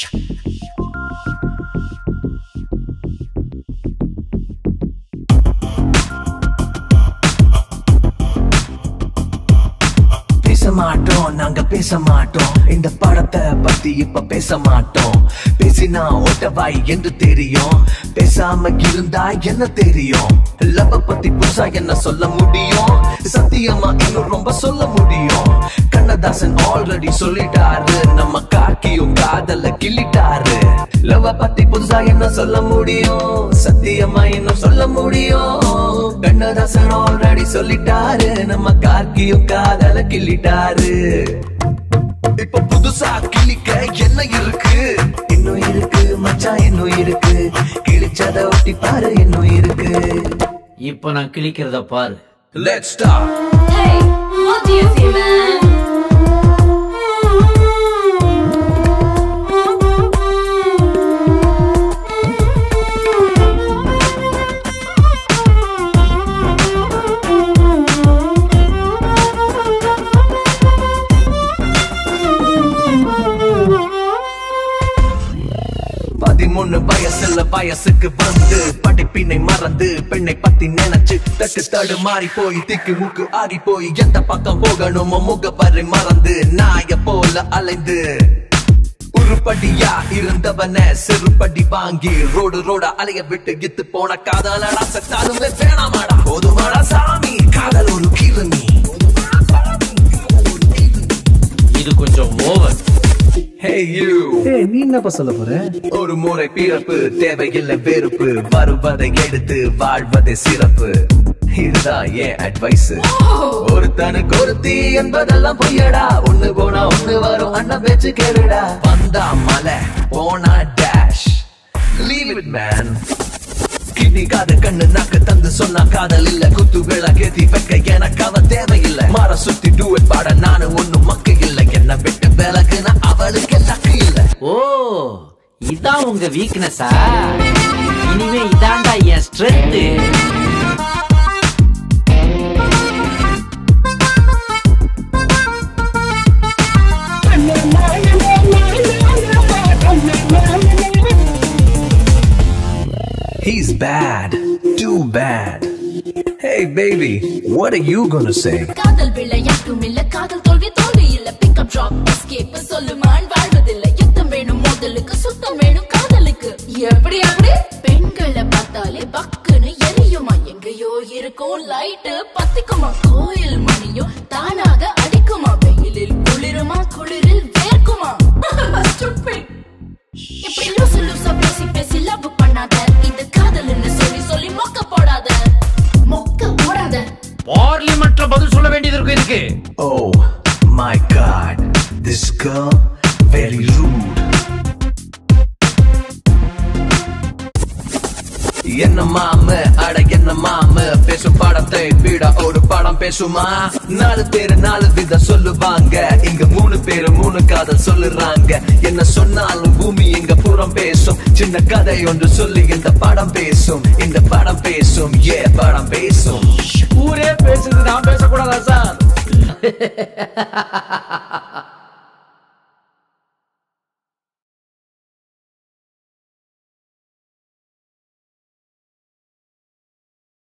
Shh. பேச மாட்டோம் நாங்க பேச மாட்டோம் இந்த படத்தை பத்தி இப்ப பேச மாட்டோம் பேசினா ஓட்டவாய் என்று தெரியும். பேசாம இருந்தா என்ன தெரியும்? லவ் பத்தி புதுசா என்ன சொல்ல முடியும்? சத்தியமா இன்னும் ரொம்ப சொல்ல முடியும். கண்ணதாசன் ஆல்ரெடி சொல்லிட்டாரு நம்ம காக்கியும் காதல கிள்ளிட்டாரு. லவ் பத்தி புதுசா என்ன சொல்ல முடியும்? சத்தியமா இன்னும் சொல்ல முடியும். கண்ணதாசன் ஆல்ரெடி சொல்லிட்டாரு நம்ம காக்கியும் காதல கிள்ளிட்டாரு. இப்ப புதுசா கிளிக்க என்ன இருக்கு? இன்னும் இருக்கு மச்சான் இன்னும் இருக்கு. கிழிச்சத ஒட்டி பாரு இன்னும் இருக்கு. இப்ப நான் கிழிக்கிறத பாரு. Let's start Hey, what do you see, man? பதிமூணு வயசுல வயசுக்கு வந்து படிப்பினை மறந்து பெண்ணை பத்தி நினைச்சு தட்டு தடு மாறி போய் திக்கு முக்கு ஆடி போய் எந்த பக்கம் போகணுமோ முகப்பறை மறந்து நாய போல அலைந்து. உருப்படியா இருந்தவன செருப்படி வாங்கி ரோடு ரோட அலைய விட்டு கித்து போன காதலடா செத்தாலுமே வேணாமாடா. போதுமாடா சாமி காதல் ஒரு கிருமி இது கொஞ்சம் ஓவர். Hey you. ஏய் நீ என்னப்பா சொல்ல போற? ஒரு முறை பிறப்பு தேவையில்லை வெறுப்பு. வருவதை எடுத்து வாழ்வதை சிறப்பு. இதுதான் ஏன் அட்வைஸ் ஒருத்தனுக்கு ஒருத்தி என்பதெல்லாம் பொய்யடா. ஒண்ணு போனா ஒண்ணு வரும் அண்ணன் பேச்சு கேளுடா. வந்தா மலை போனா dash leave it man kidney காது கண்ணு நாக்கு தந்து சொன்னா காதல் இல்ல. குத்து விழா கேத்தி வைக்க எனக்கு அவ தேவையில்லை. மாற சுத்தி டூ பாட நானு ஒண்ணு மக்கு இல்ல. என்ன விட்டு விலகுனா அவளுக்கு ஓ இதான் உங்க வீக்னஸா இனிமே இதான்டா என் strength He's bad, too bad. Hey baby, what are you gonna say? காதல் விளையாட்டும் இல்ல காதல் தோல்வி தோல்வி இல்ல. பிக்கப் ட்ராப் எஸ்கேப் சொல்லுமான் வாழ்வதில்லை. லைட்டு பத்திக்குமா? கோயில் மணியும் தானாக அடிக்குமா? வெயிலில் குளிருமா? குளிரில் வேர்க்குமா? Stupid. இப்படி லூசு லூசா பேசி பேசி லவ் பண்ணாத. இது காதல்னு சொல்லி சொல்லி மொக்க போடாத. மொக்க போடாத. பார்லிமெண்ட்ல பதில் சொல்ல வேண்டியது இருக்கு இதுக்கு. Oh my god, this girl very rude. என்ன மாம? அட என்ன மாம? பேசும் படத்தை விட ஒரு படம் பேசுமா? நாலு பேரு நாலு விதம் சொல்லுவாங்க. இங்க மூணு பேரு மூணு காதல் சொல்லுறாங்க. என்ன சொன்னாலும் பூமி எங்க புறம் பேசும். சின்ன கதை ஒன்று சொல்லி இந்த படம் பேசும். இந்த படம் பேசும் ஏ படம் பேசும். ஊரே பேசுது நான் பேசக்கூடாதா சார்?